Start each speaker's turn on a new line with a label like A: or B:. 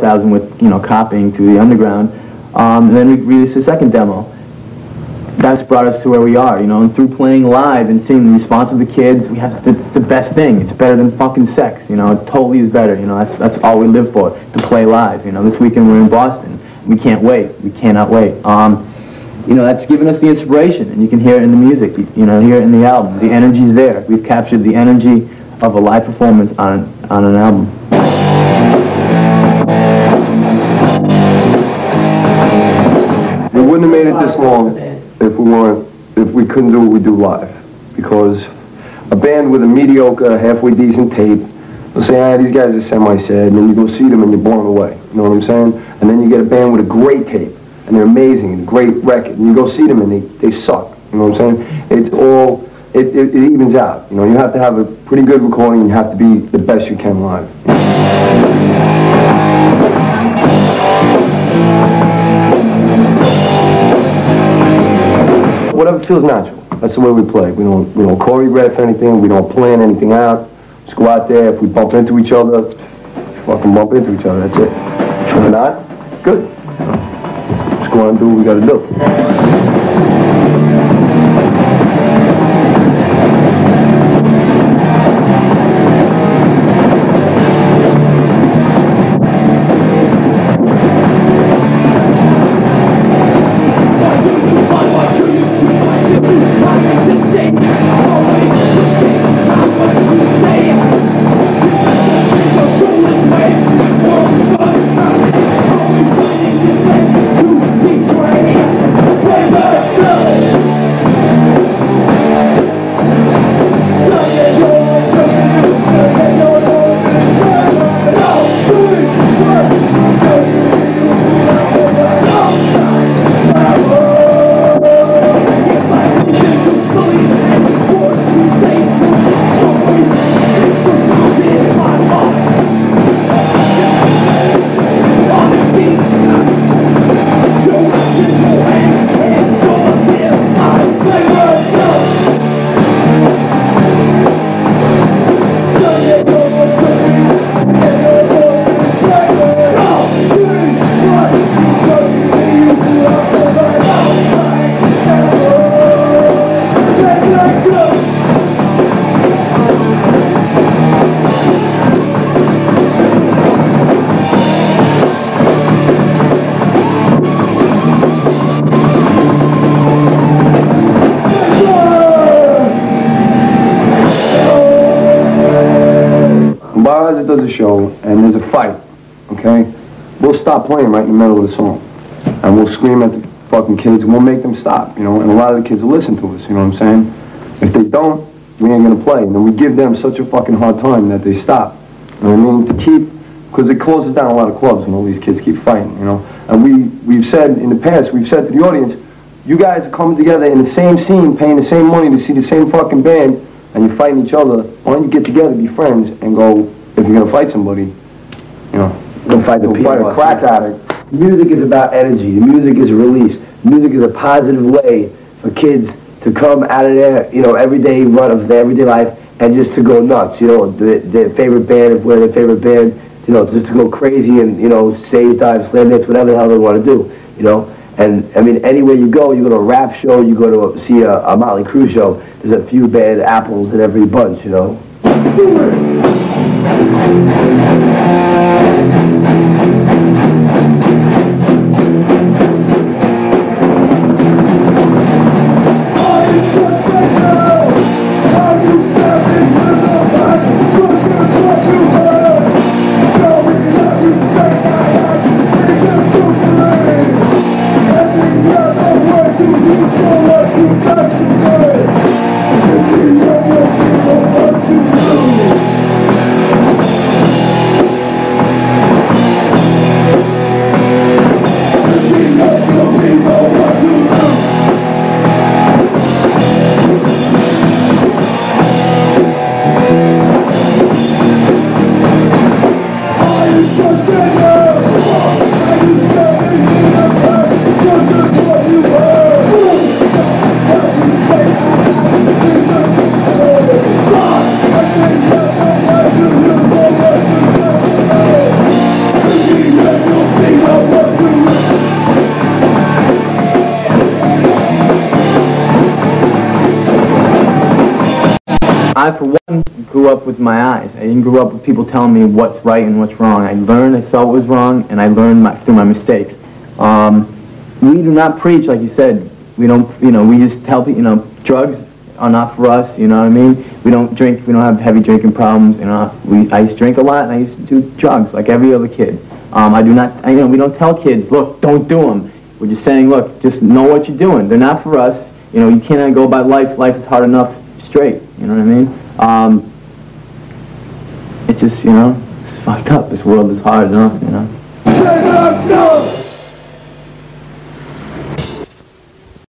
A: thousand with you know copying to the underground. Um, and then we released the second demo. That's brought us to where we are, you know, and through playing live and seeing the response of the kids, we have the, the best thing. It's better than fucking sex, you know, it totally is better, you know, that's, that's all we live for, to play live, you know. This weekend we're in Boston. We can't wait. We cannot wait. Um, you know, that's given us the inspiration, and you can hear it in the music, you, you know, hear it in the album. The energy's there. We've captured the energy of a live performance on, on an album.
B: This long if we weren't, if we couldn't do what we do live. Because a band with a mediocre, halfway decent tape, will say, ah, these guys are semi-sad, and then you go see them and you're blown away. You know what I'm saying? And then you get a band with a great tape, and they're amazing, and great record, and you go see them and they, they suck. You know what I'm saying? It's all, it, it, it evens out. You know, you have to have a pretty good recording, you have to be the best you can live. Whatever feels natural. That's the way we play. We don't, we don't choreograph anything. We don't plan anything out. Just go out there. If we bump into each other, fucking bump into each other. That's it. If not, good. Just go and do what we gotta do. Go! Bars does a show and there's a fight, okay? We'll stop playing right in the middle of the song. And we'll scream at the fucking kids and we'll make them stop, you know? And a lot of the kids will listen to us, you know what I'm saying? If they don't, we ain't gonna play. And then we give them such a fucking hard time that they stop. You know what I mean? To keep, because it closes down a lot of clubs when all these kids keep fighting, you know? And we, we've said in the past, we've said to the audience, you guys are coming together in the same scene, paying the same money to see the same fucking band, and you're fighting each other. Why don't you get together, be friends, and go, if you're gonna fight somebody, you know,
C: Go fight the
B: go fight a
C: people.
B: crack addict.
C: Music is about energy. The music is a release. Music is a positive way for kids to come out of their, you know, everyday run of their everyday life and just to go nuts. You know, their, their favorite band, if we're their favorite band, you know, just to go crazy and, you know, stage dive, slam dance, whatever the hell they want to do, you know. And, I mean, anywhere you go, you go to a rap show, you go to a, see a, a Motley Crue show, there's a few bad apples in every bunch, you know.
D: Thank
A: I, for one, grew up with my eyes. I didn't grow up with people telling me what's right and what's wrong. I learned, I saw what was wrong, and I learned my, through my mistakes. Um, we do not preach, like you said. We don't, you know, we just tell people, you know, drugs are not for us, you know what I mean? We don't drink, we don't have heavy drinking problems, you know. We, I used to drink a lot, and I used to do drugs like every other kid. Um, I do not, I, you know, we don't tell kids, look, don't do them. We're just saying, look, just know what you're doing. They're not for us. You know, you cannot go by life. Life is hard enough straight. You know what I mean? Um, it's just, you know, it's fucked up. This world is hard enough, you know.